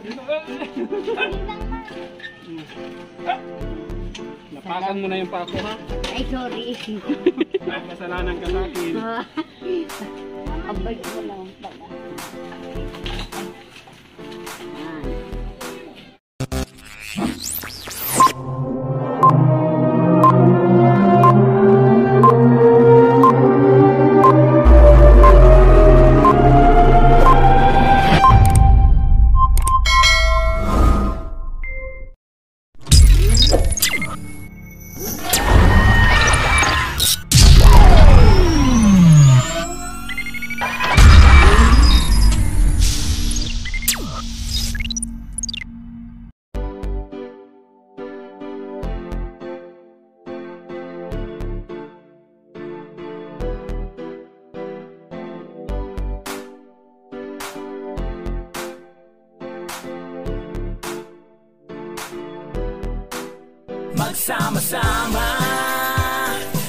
dito, dito. Napakan mo na yung pako ha. Ay, sorry. Kasalanan ka sa akin. Abay ko lang Magsama-sama.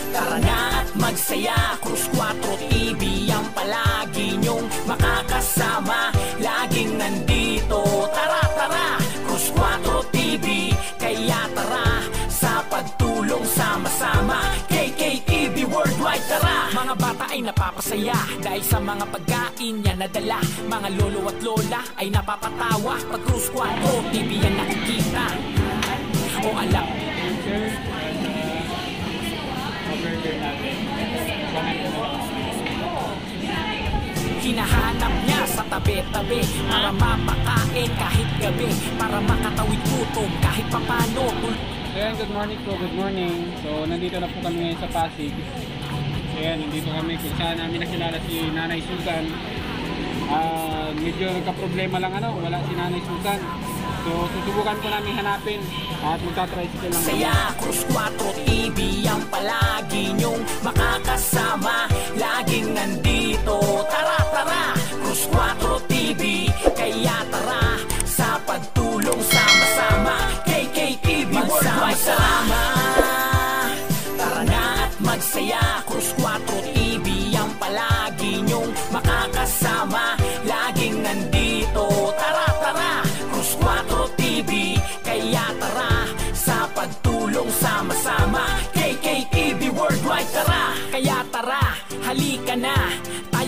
Tara na at magsaya Cruz 4 TV ang palagi nyong makakasama. Laging nandito Tara, tara Cruz 4 TV Kaya tara Sa pagtulong sama-sama. KKTV Worldwide Tara. Mga bata ay napapasaya Dahil sa mga pagkain niya nadala. Mga lolo at lola ay napapatawa. Pag Cruz 4 TV yan nakikita. O alam Burger natin. Hinahanap niya sa tabi-tabi Para mapakain kahit gabi Para makatawid gutom kahit papano Ayan, good morning po, good morning. So, nandito na po kami sa Pasig. Ayan, nandito kami kung saan namin nakilala si Nanay Susan. Ah, medyo nagka-problema lang ano, wala si Nanay Susan. So, susubukan po namin hanapin at magta-tricycle lang. Saya Cruz 4 TV ang palagi nyong makakasama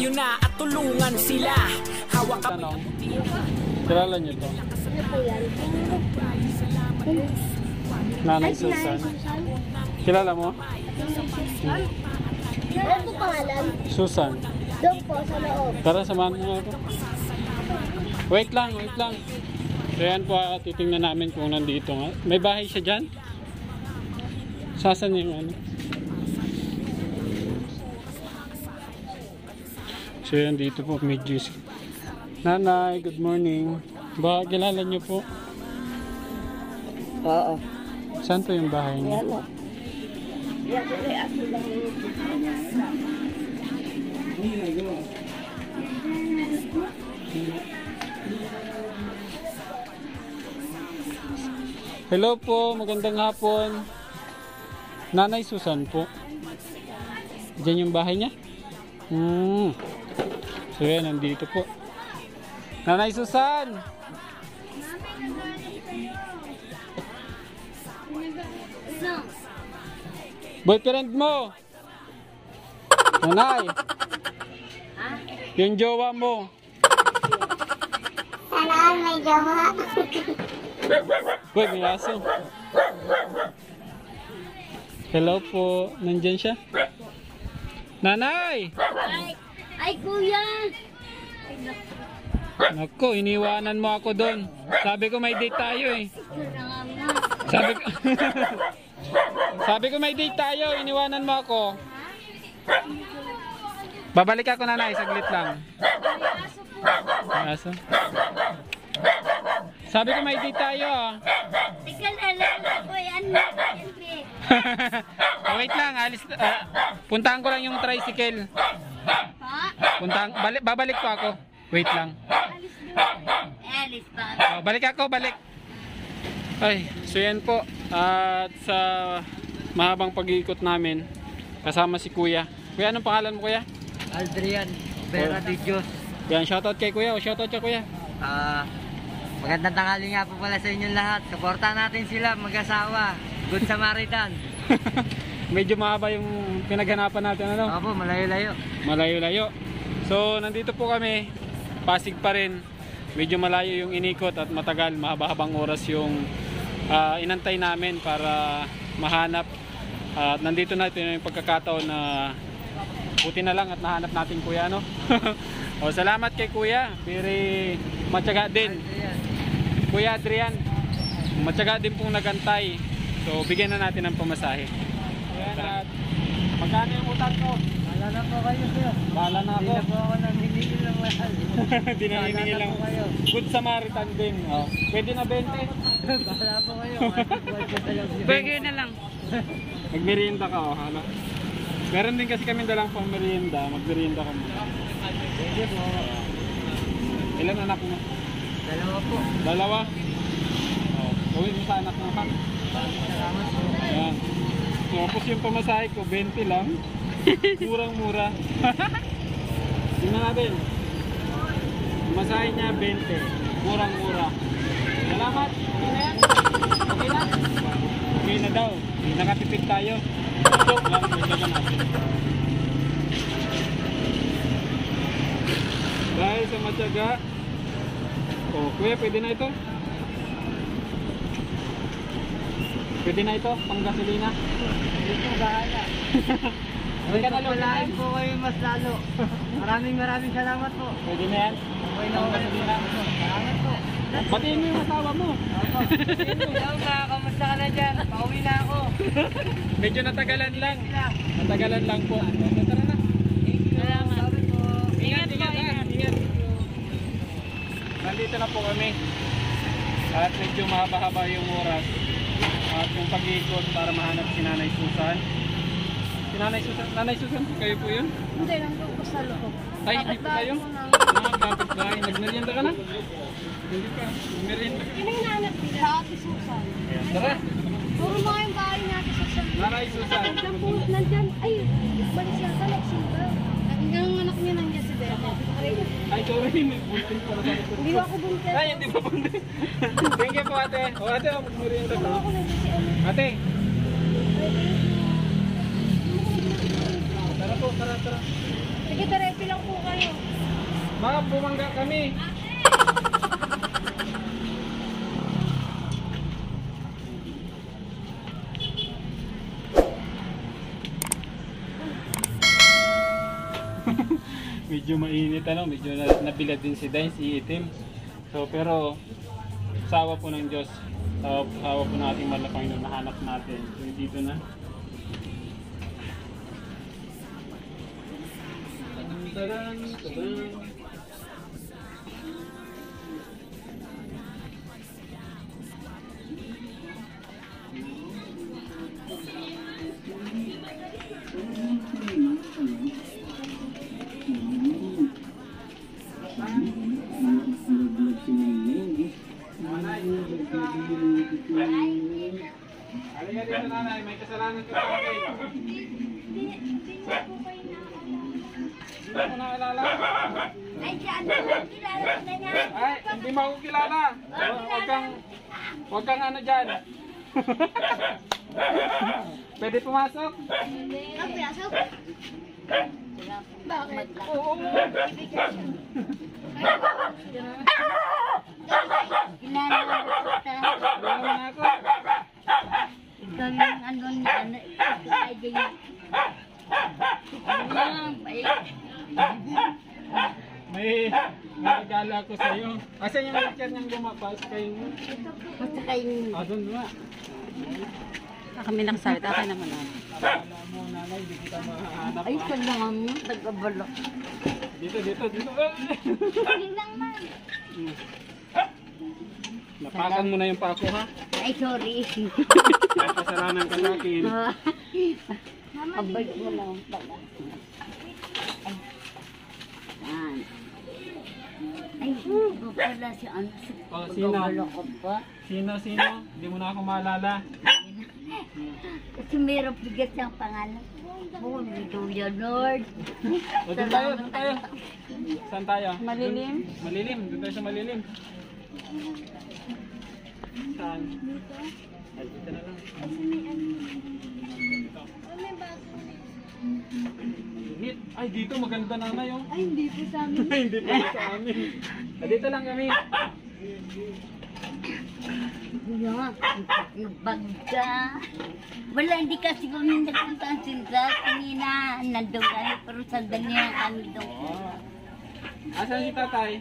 Tayo na at tulungan sila Hawak kami Ano? Kilala niyo to? Ano po yan? Nanay Susan. Kilala mo? Ano po pangalan? Susan. Doon po sa loob. Tara, samahan mo ako. Wait lang, wait lang. So yan po, ah, titingnan namin kung nandito nga. May bahay siya dyan? Sasan yung ano? So yan dito po, medyo. Nanay, good morning. Ba, kilala niyo po? Oo. Saan po yung bahay niyo? Yan o. Lang. Hello po, magandang hapon. Nanay Susan po. Diyan yung bahay niya? Hmm. So yan, nandito po. Nanay Susan! Boyfriend mo! Nanay! Yung jowa mo. Sana may jawa. Uy, may aso. Hello po. Nandyan siya? Nanay! Ay, ay kuya. Naku, iniwanan mo ako doon. Sabi ko may date tayo eh. Sabi ko... Sabi ko may date tayo, iniwanan mo ako. Babalik ako nanay, saglit lang. Aso? Sabi ko may date tayo ah. Ikaw alam ko yan. wait lang, alis, ah, puntahan ko lang yung tricycle. Ha? Puntahan, balik, babalik ko ako. Wait lang. Alice pa. Oh, balik ako, balik. Ay, so yan po. At sa mahabang pag-iikot namin, kasama si Kuya. Kuya, anong pangalan mo Kuya? Adrian Vera de Dios. Yan, shoutout kay Kuya. O, shoutout kay Kuya. Ah, Magandang tanghali nga po pala sa inyong lahat. Suportahan natin sila, mag-asawa. Good Samaritan. Medyo mahaba yung pinaghanapan natin ano. Opo, malayo-layo. Malayo-layo. So, nandito po kami. Pasig pa rin. Medyo malayo yung inikot at matagal, mahaba-habang oras yung ah, inantay namin para mahanap. At nandito na ito yung pagkakataon na buti na lang at nahanap natin kuya no. o salamat kay kuya. Very matyaga din. Kuya Adrian, matyaga din pong nagantay. So, bigyan na natin ng pamasahe. Ayan, at magkano yung utang ko? Wala na po kayo, sir. Bahala na Hindi ako. na po ako nang hinigil ng mahal. Di na hiningi Bahala lang. Good Samaritan din. Oh. Pwede na 20. Bahala po kayo. Burger na lang. Magmerienda ka, oh. Hala. Meron din kasi kami dalang pang merienda. Magmerienda ka muna. Sige po. Ilan anak mo? Dalawa po. Dalawa? Oh. Uwi mo sa anak mo, ha? Salamat po. Ayan. So, tapos yung pamasahe ko, 20 lang. Murang-mura. Tingnan natin. Pamasahe niya, 20. Murang-mura. Salamat. Okay na yan? Okay na? Okay na daw. Nakatipid tayo. Joke lang. Joke natin. Dahil sa matyaga. Oh, kuya, pwede na ito? Pwede na ito? Pang gasolina? Dito, bahala. Hindi ka nalulain po kayo mas lalo. Maraming maraming salamat po. Pwede na yan? Okay na okay. Salamat po. Batiin mo yung asawa mo. Opo. Mga kamusta ka na dyan? Pauwi na ako. Medyo natagalan lang. Natagalan lang po. Tara na. Salamat po. Ingat, ingat, ingat. ingat. Nandito na po kami. At medyo mahaba-haba yung oras. At yung pag-iikot para mahanap si Nanay Susan. Si Nanay Susan, Nanay Susan, kayo po yun? Hindi lang po sa loob. Ay, hindi po kayo? Ah, kapit bahay. Nagmerienda ka na? Hindi pa. Nagmerienda. Ano yung nanak nila? Sa Ate Susan. Ayan, Tara. Puro mga yung bahay natin sa Susan. Nanay Susan. Nandyan po, nandyan. Ay, balik siya sa nagsimba. Yung anak niya nandiyan si Bebe. Ay, sorry. May pala sa likod Hindi ko. ako buntis. Ay, hindi pa buntis. Thank you po ate. O ate. Ako nandiyan si Ano. Ate. Tara po, tara, tara. Sige, tarepi lang po kayo. Mga bumangga kami. medyo mainit ano, medyo na, nabilad din si Dine, si Itim. So pero sawa po ng Diyos, sawa, sawa po ng ating mahal na nahanap natin. So, dito na. Tadan, tadan. Ko nakilala. Ay, si ano, kilala na niya. Ay, hindi mo ako kilala. Huwag kang, huwag kang ano dyan. Pwede pumasok? Ang pinasok. Bakit? Oo. Kilala ko kita. Tulungan mo ako. Ikaw yung ano ano, ganyan. Ano lang, bait. May, may regalo ako sa iyo. Asan yung picture niyang lumapas kay mo? Basta kayo. Ah, doon nga. Kami lang salita, akin naman ako. Akala mo nanay, di kita mahanap. Ay, ah. kailangan mo, nagkabalok. Dito, dito, dito. Hindi lang man. Napakan mo na yung pako ha. Ay, sorry. Kasalanan ka sa akin. Abay mo lang pala. Iba pala si ano. si Oh, sino? ko pa. Sino, sino? Hindi mo na ako maalala. Kasi meron bigat siyang pangalan. Oh, Hallelujah, Lord. O, doon tayo, doon tayo. Saan tayo? Malilim? Malilim, doon tayo sa malilim. Saan? Ay, dito na lang. Hit. Ay, dito maganda na oh. Ay, hindi po sa amin. hindi po sa amin. Dito lang kami. Nagbagda. Wala, hindi kasi kami nagpunta ang sila. Kanina, nandun kami, pero sandali na kami doon. Asan si tatay?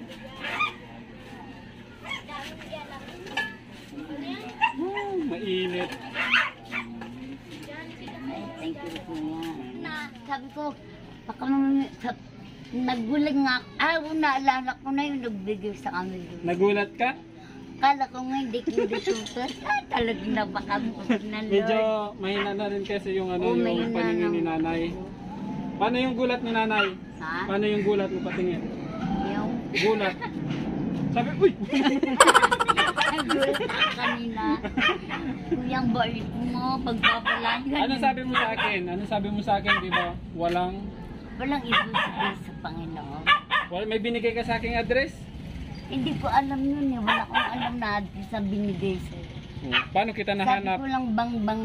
Hmm, mainit. Ay, thank you, kuya. Na, sabi ko, baka mamaya, nagulat nga, ah, naalala ko na yung nagbigay sa kami doon. Nagulat ka? Kala ko nga hindi ko ditutor. Ah, talagang napakabuti na Medyo Lord. mahina na rin kasi yung ano Oo, yung paningin ni nanay. Paano yung gulat ni nanay? Ha? Paano yung gulat mo patingin? Yung Gulat. Sabi, uy! nagulat ako kanina. Kuyang bait mo, pagpapalangan. Ano sabi mo sa akin? Ano sabi mo sa akin, di ba? Walang, Walang ibig sabihin sa Panginoon. wala, may binigay ka sa aking address? Hindi ko alam yun eh. Wala akong alam na address na binigay sa'yo. Hmm. Paano kita Sabi nahanap? ko lang bang bang.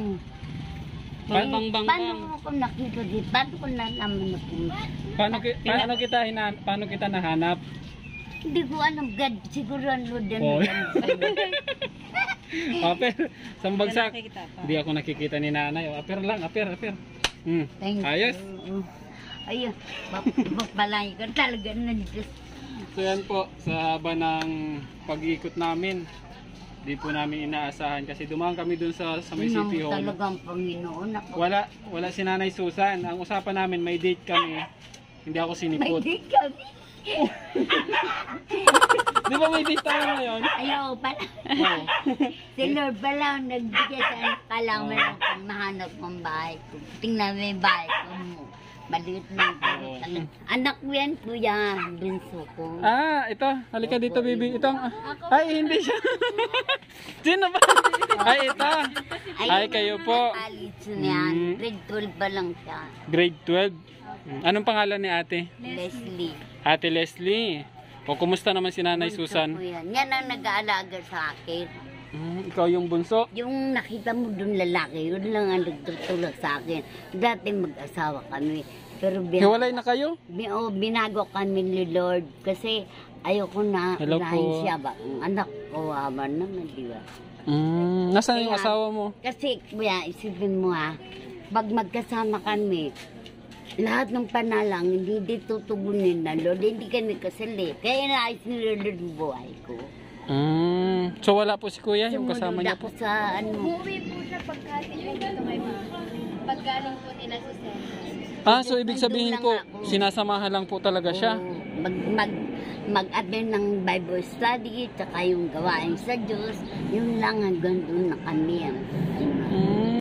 Bang, bang, bang, Paano bang. ko nakita dito? Paano ko nalaman na po? Paano, ki- paano kita hina, paano kita nahanap? Hindi ko alam. God, siguro ang Lord yan. Oh. Ah, Aper, sambagsak. Nakikita pa. Hindi ako nakikita ni nanay. Oh, Aper lang, aper, aper. Hmm. Thank Ayos. you. Ayun. Bapalay ko talaga na Diyos. So yan po, sa haba ng pag-iikot namin, di po namin inaasahan kasi dumaan kami dun sa, sa may ang City Hall. talagang Panginoon. Ako. Wala, wala si Nanay Susan. Ang usapan namin, may date kami. Hindi ako May sinipot. di kami. Di ba may date tayo ngayon? Ayaw pala. Oo. Si Lord pala ang nagbigay sa mo lang kung mahanap ng bahay ko. Tingnan mo yung bahay ko mo. Maliit. Oo. Anak ko yan, kuya. Bunso ko. Ah, ito. Halika dito, baby. Ito. ang- Ay, hindi siya. Sino ba? Ay, ito. Ay, kayo po. Alis niyan. Mm. Grade 12 pa lang siya. Grade 12. Mm. Anong pangalan ni ate? Leslie. Ate Leslie. O, kumusta naman si Nanay Susan? yan. Yan ang nag-aalaga sa akin. Mm, ikaw yung bunso? Yung nakita mo dun lalaki, yun lang ang nagtutulak sa akin. Dati mag-asawa kami. Pero bin- Hiwalay na kayo? bi- oh, binago kami ni Lord kasi ayoko na Hello unahin po. siya ba? Ang anak ko, ama naman, di ba? Mm, nasaan yung Kaya- asawa mo? Kasi, kuya, isipin mo ha, pag magkasama kami, lahat ng panalang hindi di tutugunin na Lord, hindi kami kasali. Kaya naayos ni Lord ang buhay ko. Mm, so wala po si kuya, yung kasama niya po? sa ano, Umuwi po siya pagkating ay dito kay mama. Paggaling po nila sa center. Ah, so ibig sabihin po, sinasamahan lang po talaga siya? Mag, mag, mag-attend ng Bible study, tsaka yung gawain sa Diyos, yun lang hanggang doon na kami. Ang, Mm,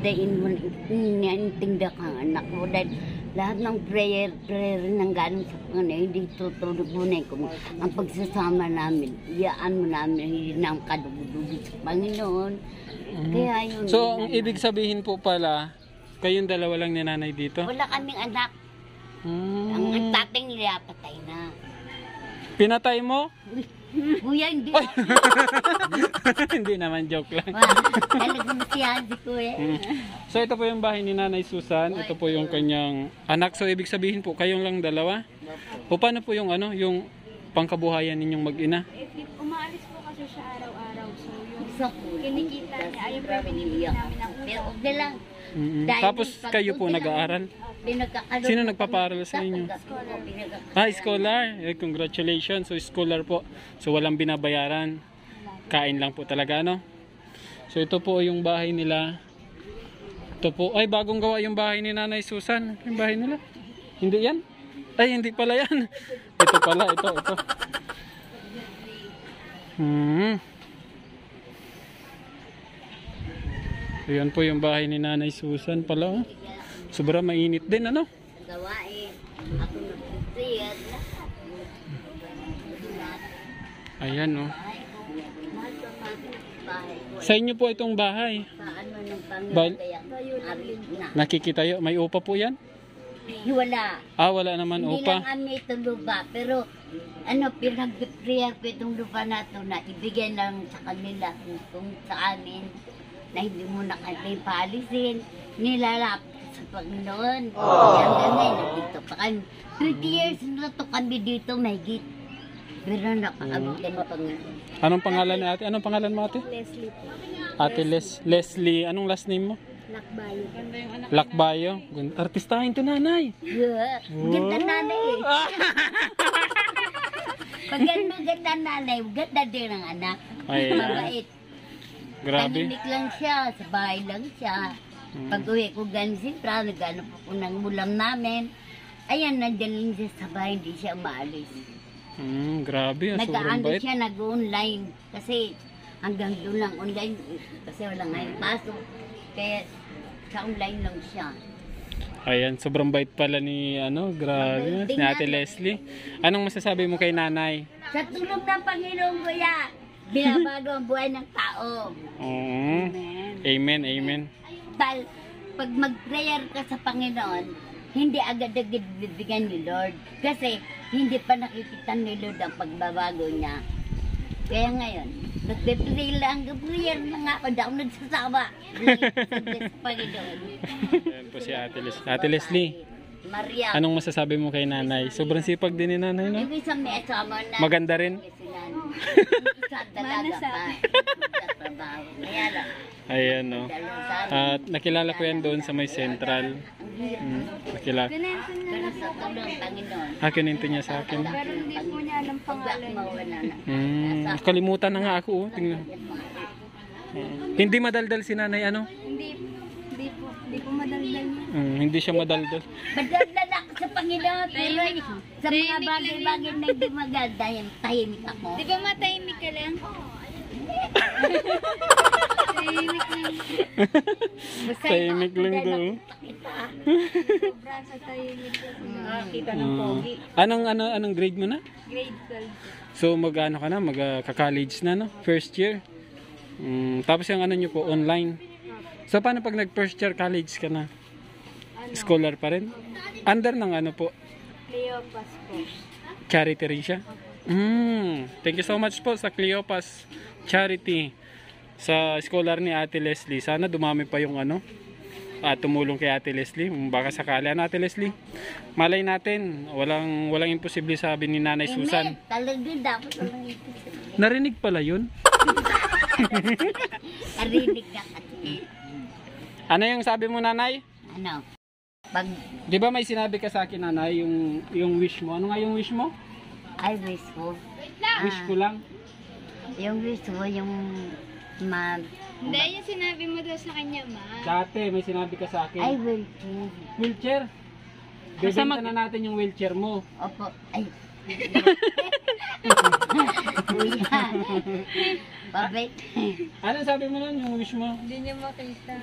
dahin mo, iniintindihan ka ang anak mo dahil lahat ng prayer, prayer ng galing sa Panginoon, hindi tuturugunin ko. Ang pagsasama namin, iyaan mo namin, hindi na ang kadugudugi sa Panginoon. Kaya yun. So, ang ibig sabihin po pala, kayong dalawa lang ni nanay dito? Wala kaming anak. Ang Mm, tatay nila patay na. pinatay mo? Kuya, hindi. Hindi naman, joke lang. Talaga masiyahan si Kuya. Mm. So, ito po yung bahay ni Nanay Susan. Ito po yung kanyang anak. So, ibig sabihin po, kayong lang dalawa? O paano po yung ano, yung pangkabuhayan ninyong mag-ina? Umaalis po kasi siya araw-araw. So yung kinikita niya, ayun po yung binibigyan namin ng Pero okay lang. Mm-mm. Dahil Tapos, kayo po okay lang. Pinagkakalo- Sino nagpapaaral sa inyo? Ah, scholar. Eh, congratulations. So, scholar po. So, walang binabayaran. Kain lang po talaga, no? So, ito po yung bahay nila. Ito po. Ay, bagong gawa yung bahay ni Nanay Susan. Yung bahay nila. Hindi yan? Ay, hindi pala yan. Ito pala. Ito, ito. Hmm. So, yan po yung bahay ni Nanay Susan pala. oh. Sobra mainit din, ano? Gawain. Ako nagtitiyat. Ayan, oh. Sa inyo po itong bahay. Arit na. Nakikita yun. May upa po yan? Wala. Ah, wala naman Hindi upa. lang kami ito lupa, pero ano, pinag-prayer ko itong lupa na to na ibigay lang sa kanila kung, sa amin na hindi mo na kami paalisin. Nilalapit sa Panginoon. Kaya hanggang ngayon, nandito pa kami. 20 years na to kami dito, mahigit. Pero nakakabit ka ng Panginoon. Anong pangalan ni ate? Anong pangalan mo ate? Leslie po. Ate Les Leslie. Anong last name mo? Lakbayo. Lakbayo. Artistahin to nanay. Yeah. Ganda nanay eh. Pag yan maganda nanay, ganda din ang anak. Ay, Mabait. grabe. Tahimik lang siya, sa bahay lang siya. Pag uwi ko galing sipra, nagano po ko ng ulam namin. Ayan, nandyan lang siya sa bahay, hindi siya maalis. Hmm, grabe. ah, Sobrang Nag-aano bait. siya, nag-online. Kasi hanggang doon lang online. Kasi wala ngayon pasok. Kaya sa online lang siya. Ayan, sobrang bait pala ni ano, grabe. Ni Ate Leslie. Anong masasabi mo kay nanay? Sa tulong ng Panginoon kuya, binabago ang buhay ng tao. Oo. Amen, amen. Dahil pag mag-prayer ka sa Panginoon, hindi agad-agad bibigyan ni Lord. Kasi hindi pa nakikita ni Lord ang pagbabago niya. Kaya ngayon, nagpe-pray lang, prayer na nga ako, hindi ako nagsasawa. Sa Panginoon. Ayan po si Ate Leslie. Ate Leslie, Maria, anong masasabi mo kay nanay? Sobrang sipag din ni nanay, no? yung isang may asawa na Maganda rin? Isa dalaga pa. Sa trabaho. Kaya lang, Ayan, no? At nakilala ko yan doon sa may central. Hmm, nakilala. Ah, kininto niya sa akin. Pero hindi po niya alam pangalan. Hmm, kalimutan na nga ako, oh. Tingnan. Hmm. Hindi madaldal si nanay, ano? Hindi, hindi po, hindi po madaldal niya. Hmm, hindi siya madaldal. Madaldal ako sa Panginoon, pero sa mga bagay-bagay na hindi maganda, yan, tahimik ako. Di ba matahimik ka lang? Tahimik ikaw, lang daw. nakita. Sobra sa tahimik ko. Nakakita Hmm. Anong, ano, anong grade mo na? Grade 12. So mag-ano ka na, mag-college na no? First year. Mm, tapos yung ano nyo po, online. So paano pag nag-first year college ka na? Scholar pa rin? Under ng ano po? Cleopas po. Charity rin siya? Mm, thank you so much po sa Cleopas Charity sa scholar ni Ate Leslie. Sana dumami pa yung ano, at tumulong kay Ate Leslie. Mm, Baka sakali. Ano Ate Leslie? Malay natin, walang walang imposible sabi ni Nanay Susan. Amen. Talaga dapat walang. Narinig pala yun? Narinig ka kasi. Ano yung sabi mo nanay? Ano? Pag Di ba may sinabi ka sa akin nanay yung, yung wish mo? Ano nga yung wish mo? I wish ko, Wish ko lang. yung wish ko, yung ma, Hindi, yung sinabi mo daw sa kanya, ma. Dati may sinabi ka sa I akin. will choose. Wheelchair. Bebenta na natin yung wheelchair mo. Opo, ay. Kuya. Babait. Ano sabi mo nun yung wish mo? Hindi niya makita.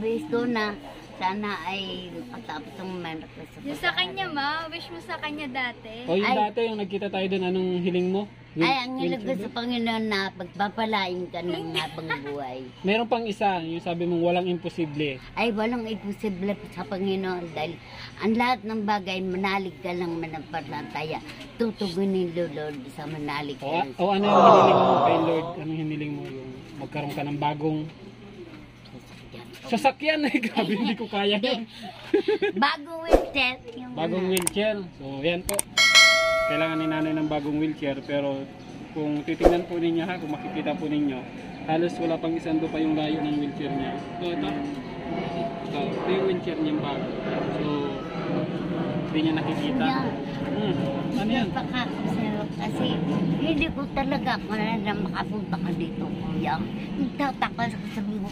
Wish ko na sana ay makatapos ang meron ko sa Yung sa kanya, ma. Wish mo sa kanya dati. O yung Ay. dati yung nagkita tayo doon, anong hiling mo? Ay, ang wheelchair sa Panginoon na pagpapalain ka ng habang buhay. Meron pang isa, yung sabi mong walang imposible. Ay, walang imposible sa Panginoon dahil ang lahat ng bagay, manalig ka lang manampalataya. Tutugunin lo, Lord sa manalig ka O, o ano yung hiniling mo kay Lord? Anong hiniling mo? Yung magkaroon ka ng bagong sasakyan. Ay, grabe, hindi ko kaya yun. Bago wheelchair. Bagong ano. wheelchair. So, yan po. Kailangan ni nanay ng bagong wheelchair. Pero kung titingnan po ninyo ha, kung makikita po ninyo, halos wala pang isang do pa yung layo ng wheelchair niya. So, ito. Ito, ito yung wheelchair niyang bago. So, hindi niya nakikita. Hmm. Ano yan? Kasi hindi ko talaga ako na, na makapunta ka dito, kuya. Nagtataka sa sabi ko,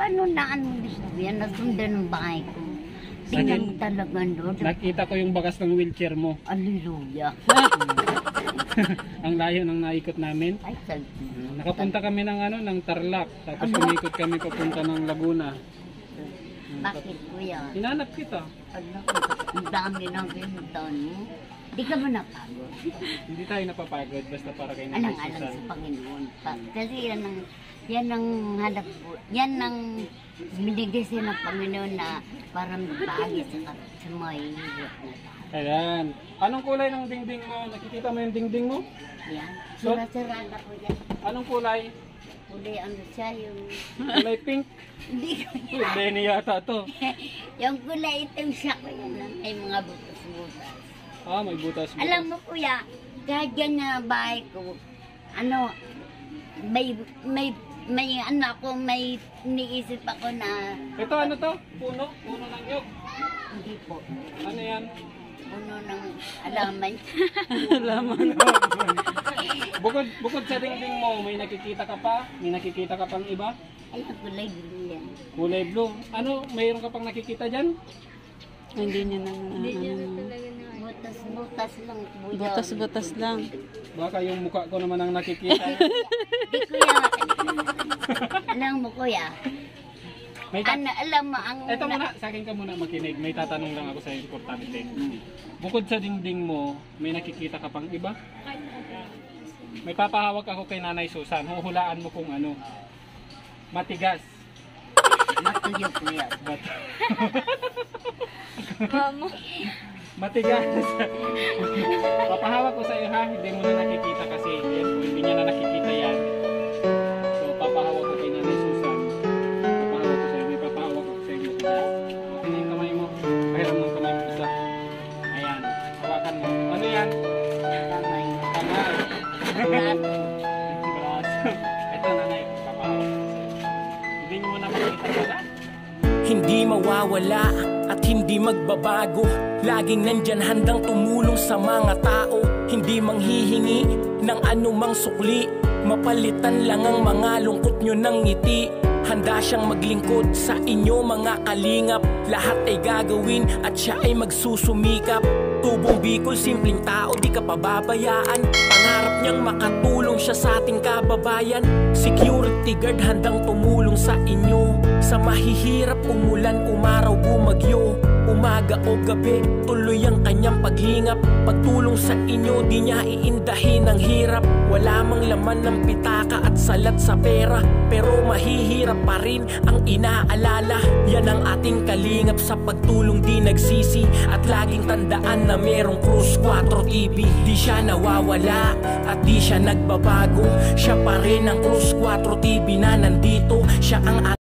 paano naan mo dito yan? Nasundan ng bahay ko. Tingnan talaga, Lord. Nakita ko yung bakas ng wheelchair mo. Alleluia. Ang layo ng naikot namin. Ay, salty. Nakapunta kami ng ano, ng Tarlac. Tapos umikot kami papunta ng Laguna. Bakit, kuya? Hinanap kita. Ano, ang dami ng pinuntahan mo. Di ka ba napagod? Hindi tayo napapagod basta para kay Nanay Susan. sa Panginoon pa. Kasi yan ang, yan ang hanap po. Yan ang binigay siya ng Panginoon na para magbahagi sa, sa mga hirap na tao. Ayan. Anong kulay ng dingding mo? Nakikita mo yung dingding mo? Yan. So- Sira-sira na ko yan. Anong kulay? Huli ano siya yung... Kulay pink? Hindi ko Hindi yata to. Yung kulay itim siya ko yan. Ay mga butas-butas. Ah, may butas. butas. Alam mo kuya, kahit ganyan na bahay ko, ano, may, may, may ano ako, may niisip ako na, Ito ano to? Puno? Puno ng yog. hindi po, Ano yan? puno ng alaman. bukod bukod sa dingding mo, may nakikita ka pa? May nakikita ka pang iba? Ay, kulay blue yan. Kulay blue. Ano, mayroon ka pang nakikita dyan? Hindi niya na, Hindi niya na ano, talaga. Butas-butas lang po yan. butas-butas lang. Baka yung mukha ko naman ang nakikita. Di kuya, alam mo kuya, May ta- ano, alam mo, ang... Ito muna, sa akin ka muna makinig. May tatanong lang ako sa importante. Bukod sa dingding mo, may nakikita ka pang iba? May papahawak ako kay Nanay Susan. Huhulaan mo kung ano. Matigas. Matuyo po yan. But, Mamo. matigas. papahawak ko sa iyo ha. Hindi mo na nakikita kasi. Yan po, hindi niya na nakikita yan. So, papahawak ko kay Nanay Susan. Papahawak ko sa iyo. May papahawak ko sa iyo. Okay na yung kamay mo. Kaya mo kamay mo isa. Ayan. Hawakan mo. Ano yan? Kamay. Kamay. Braso. Ito nanay. Papahawak ko sa iyo. Hindi mo na makita wala? Hindi mawawala hindi magbabago. Laging nandyan handang tumulong sa mga tao. Hindi manghihingi ng anumang sukli. Mapalitan lang ang mga lungkot nyo ng ngiti. Handa siyang maglingkod sa inyo mga kalingap. Lahat ay gagawin at siya ay magsusumikap. Tubong Bicol, simpleng tao, di ka pababayaan. Pangarap niyang makatulong siya sa ating kababayan. Security guard handang tumulong sa inyo Sa mahihirap, umulan, umaraw, bumagyo. Umaga o gabi, tuloy ang kanyang paghingap Pagtulong sa inyo, di niya iindahin ang hirap. Wala mang laman ng pitaka at salat sa pera. Pero mahihirap pa rin ang inaalala. Yan ang ating kalingap sa pagtulong di nagsisi. At laging tandaan na merong Cruz 4 TV Di siya nawawala at di siya nagbabago. Siya pa rin ang Cruz 4 TV na nandito. Siya ang